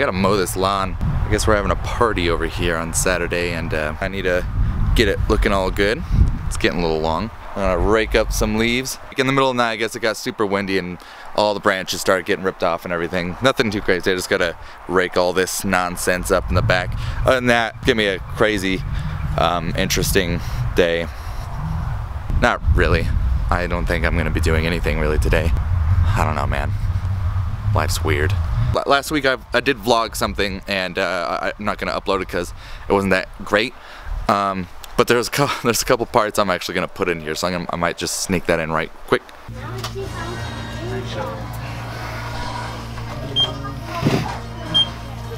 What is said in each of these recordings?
I gotta mow this lawn. I guess we're having a party over here on Saturday and uh, I need to get it looking all good. It's getting a little long. I'm gonna rake up some leaves. In the middle of the night, I guess it got super windy and all the branches started getting ripped off and everything. Nothing too crazy. I just gotta rake all this nonsense up in the back. Other than that, give me a crazy, um, interesting day. Not really. I don't think I'm gonna be doing anything really today. I don't know, man. Life's weird. Last week I, I did vlog something and uh, I'm not gonna upload it because it wasn't that great. Um, but there's a, couple, there's a couple parts I'm actually gonna put in here, so gonna, i might just sneak that in right quick.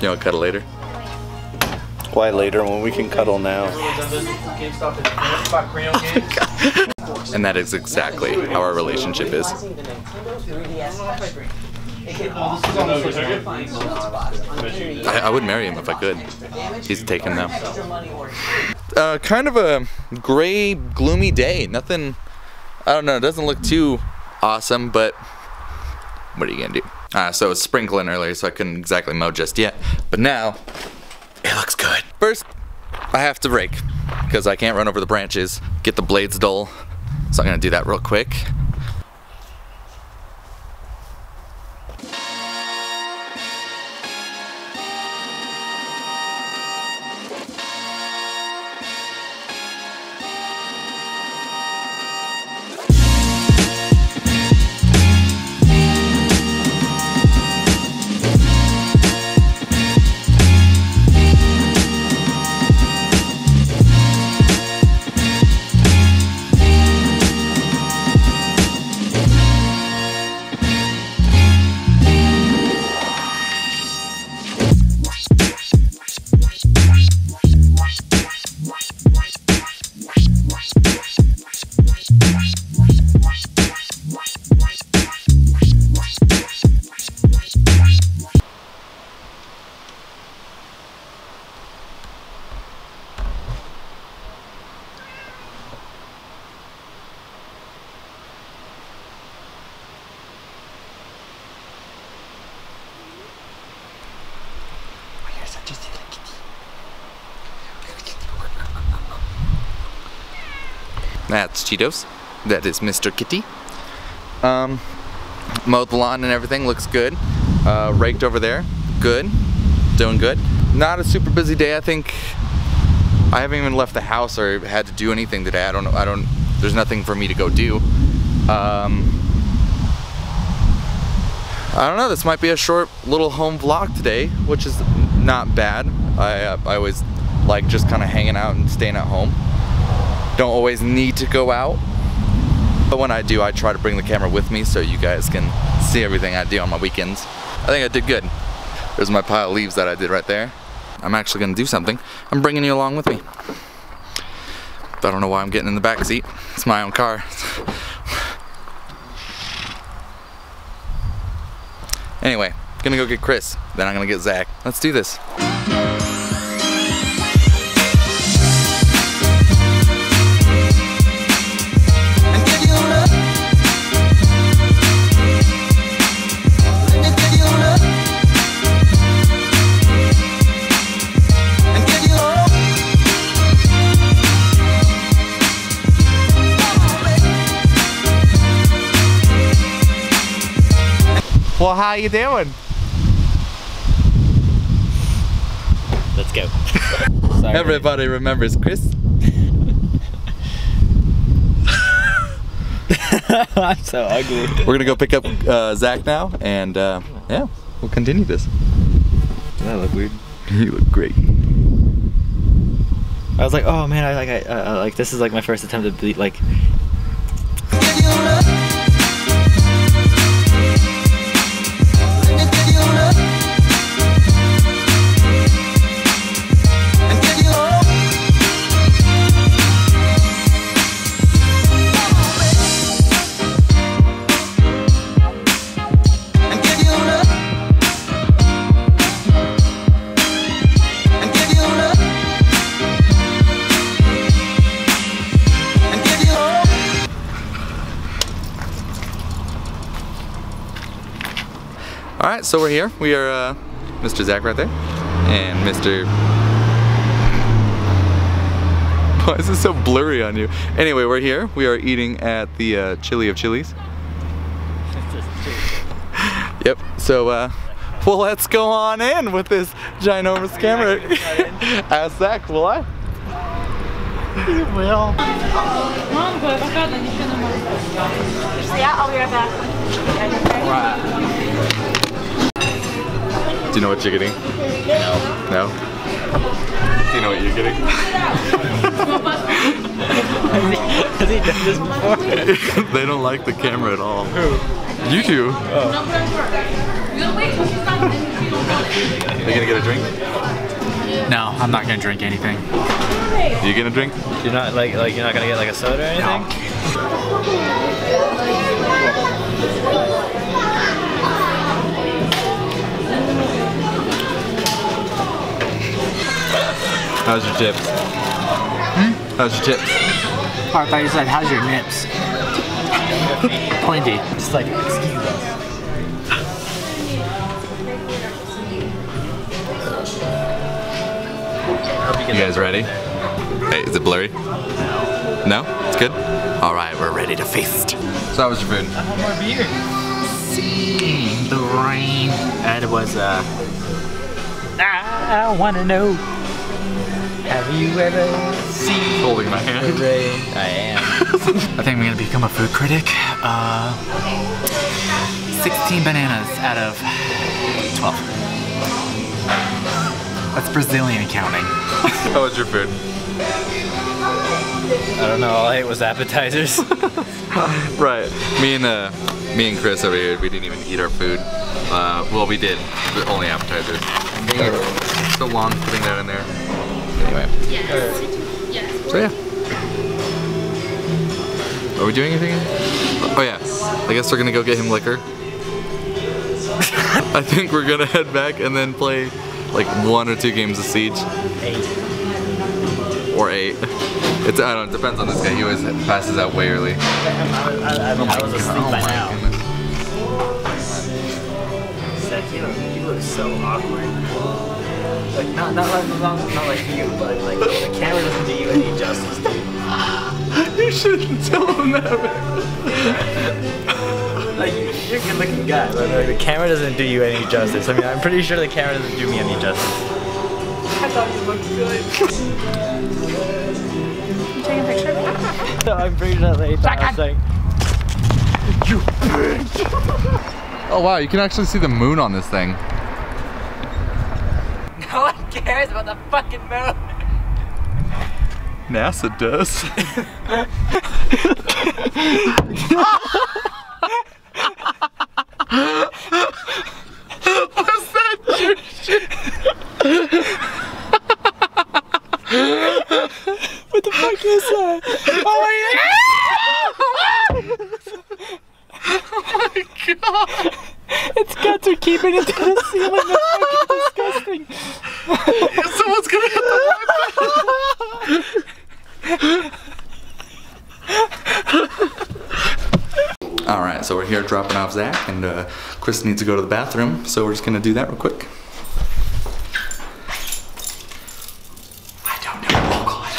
You know, cuddle later. Why later when we can cuddle now? and that is exactly how our relationship is. I, I, would marry him if I could. He's taken now. Uh, kind of a gray, gloomy day. Nothing, I don't know, it doesn't look too awesome, but what are you gonna do? Uh, so it was sprinkling earlier, so I couldn't exactly mow just yet. But now, it looks good. First, I have to rake, because I can't run over the branches, get the blades dull. So I'm gonna do that real quick. That's Cheetos. That is Mr. Kitty. Um, mowed the lawn and everything, looks good. Uh, raked over there, good, doing good. Not a super busy day, I think. I haven't even left the house or had to do anything today. I don't know, I don't, there's nothing for me to go do. Um, I don't know, this might be a short little home vlog today, which is not bad. I, uh, I always like just kind of hanging out and staying at home. Don't always need to go out, but when I do, I try to bring the camera with me so you guys can see everything I do on my weekends. I think I did good. There's my pile of leaves that I did right there. I'm actually gonna do something. I'm bringing you along with me. I don't know why I'm getting in the back seat. It's my own car. Anyway, gonna go get Chris, then I'm gonna get Zach. Let's do this. You doing? Let's go. Everybody remembers Chris. I'm so ugly. We're gonna go pick up uh, Zach now, and uh, yeah, we'll continue this. Does that look weird? You look great. I was like, oh man, I like, I uh, like this is like my first attempt to be like. Alright, so we're here. We are uh, Mr. Zach right there, and Mr. Why is this so blurry on you? Anyway, we're here. We are eating at the uh, Chili of Chili's. Yep. So, uh, well, let's go on in with this ginormous camera. Ask Zach, will I? You will. Mom, go back out and you can Yeah, I'll be right back. Do you know what you're getting? No. No? Do you know what you're getting? Has he done this before? they don't like the camera at all. Who? You two. You gotta wait till she's done. Then you don't want it. Are you gonna get a drink? No, I'm not gonna drink anything. You gonna drink? You're not like like you're not gonna get like a soda or anything? How's your chips? Hmm? How's your chips? Oh, I thought you said, how's your nips? Plenty. Just like excuse us. You You guys ready? Hey, is it blurry? No. No? It's good? Alright, we're ready to feast. So how was your food? one more beer. See the rain. And it was uh I wanna know. Have you ever seen Holding my the hand. rain? I am. I think I'm gonna become a food critic. Uh, 16 bananas out of 12. That's Brazilian counting. How was your food? I don't know, all I ate was appetizers. Right. Me and uh, me and Chris over here, we didn't even eat our food. Uh, well, we did, but only appetizers. Dang it. So long putting that in there. Anyway. Yes. Yes. So yeah. Are we doing anything? Oh yeah. I guess we're gonna go get him liquor. I think we're gonna head back and then play like one or two games of Siege. Eight. Or eight. It's I don't know, it depends on this guy. He always passes out way early. I, I, I, I was oh asleep by now. Seth, you look, you look so awkward. Like not not like not, not like you, but like the camera doesn't do you any justice, dude. You shouldn't tell him that. Like you- you're a good-looking guy, but like, the camera doesn't do you any justice. I mean, I'm pretty sure the camera doesn't do me any justice. I thought you looked good. you Taking a picture? No, I'm pretty sure they thought I was saying. Oh wow, you can actually see the moon on this thing. No one cares about the fucking moon. NASA does. What's that? What the fuck is that? Oh my god. Oh its guts are keeping it to the ceiling. That's fucking disgusting. Someone's gonna hit the All right, so we're here dropping off Zach, and uh, Chris needs to go to the bathroom, so we're just gonna do that real quick. I don't know. Oh god.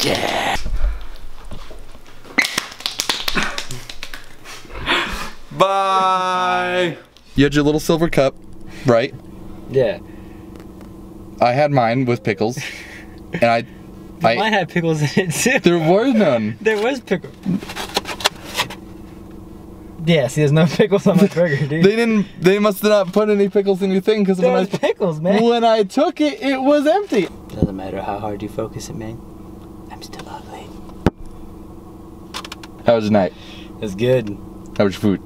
Scared. Bye. You had your little silver cup, right? Yeah. I had mine with pickles, and I, Mine I had pickles in it too. there was none. There was pickle. Yeah, see, there's no pickles on my burger, dude. They didn't. They must have not put any pickles in your thing because when I was pickles, man. when I took it, it was empty. Doesn't matter how hard you focus it, man. I'm still ugly. How was your night? It's good. How was your food?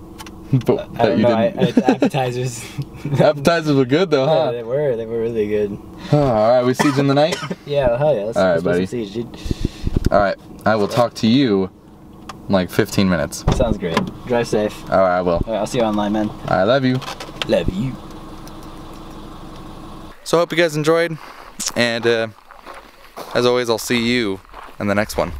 But I that don't you know. Didn't- I, appetizers. Appetizers were good though, Yeah, huh? they were. They were really good. All right, we siege in the night. Yeah, well, hell yeah. Let's, All right, let's buddy. some Siege, dude. All right, I will talk to you in like 15 minutes. Sounds great. Drive safe. All right, I will. All right, I'll see you online, man. I love you. Love you. So I hope you guys enjoyed, and uh, as always, I'll see you in the next one.